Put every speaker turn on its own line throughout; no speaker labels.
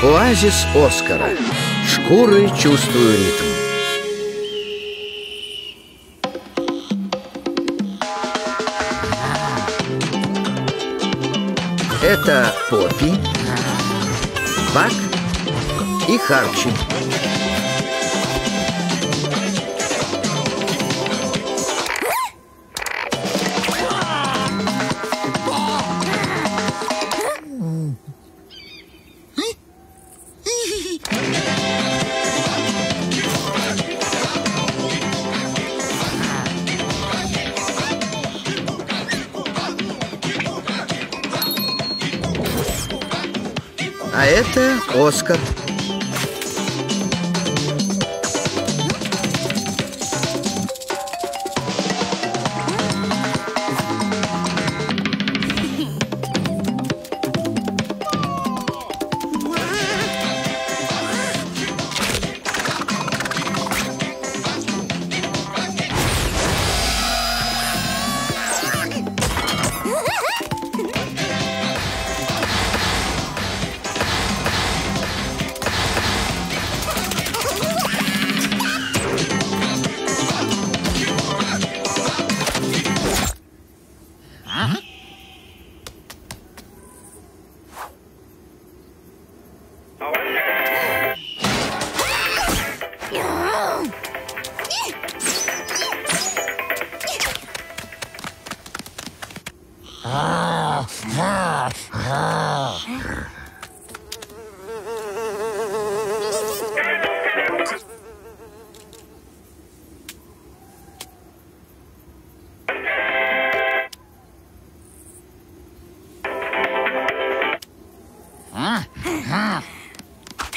Оазис Оскара. Шкуры чувствую ритм. Это Поппи, Бак и Харчи. А это Оскар.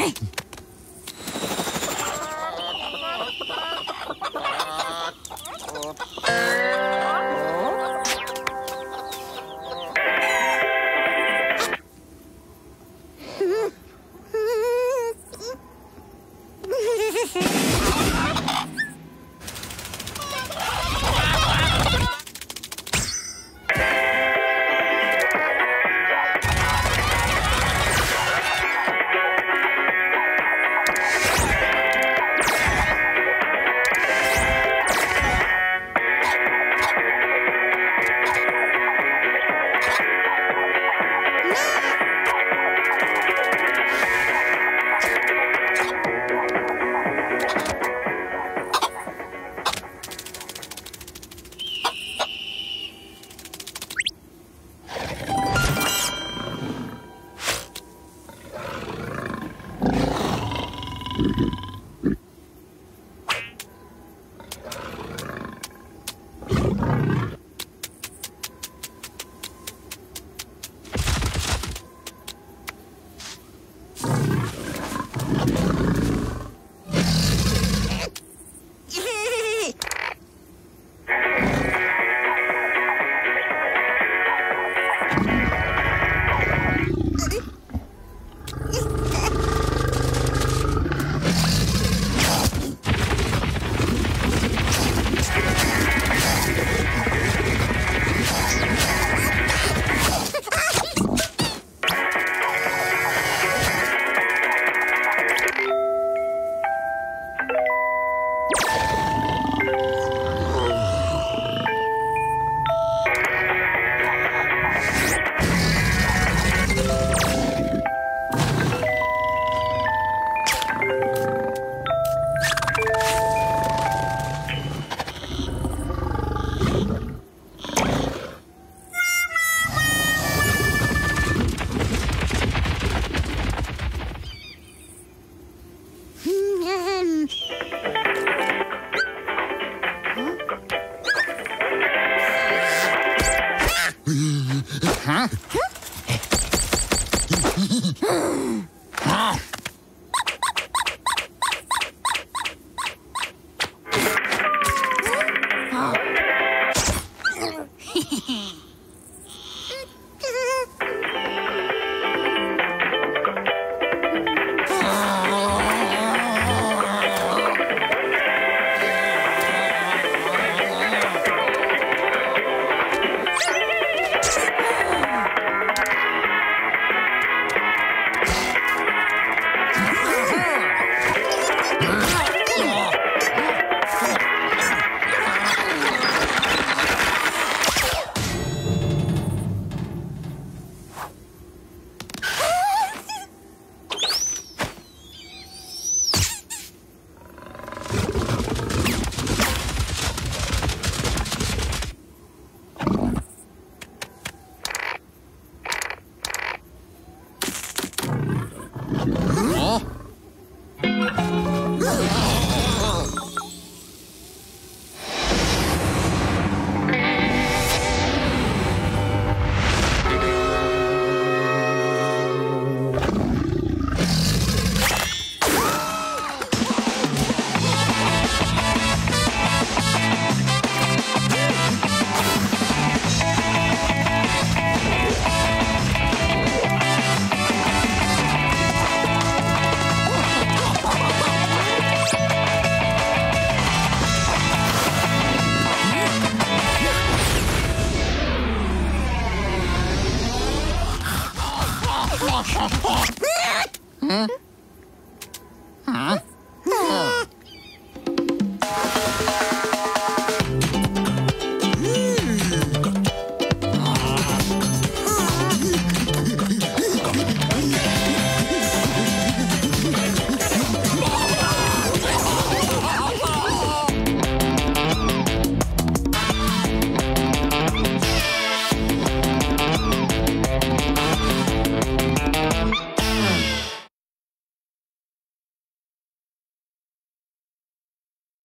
Hey! huh?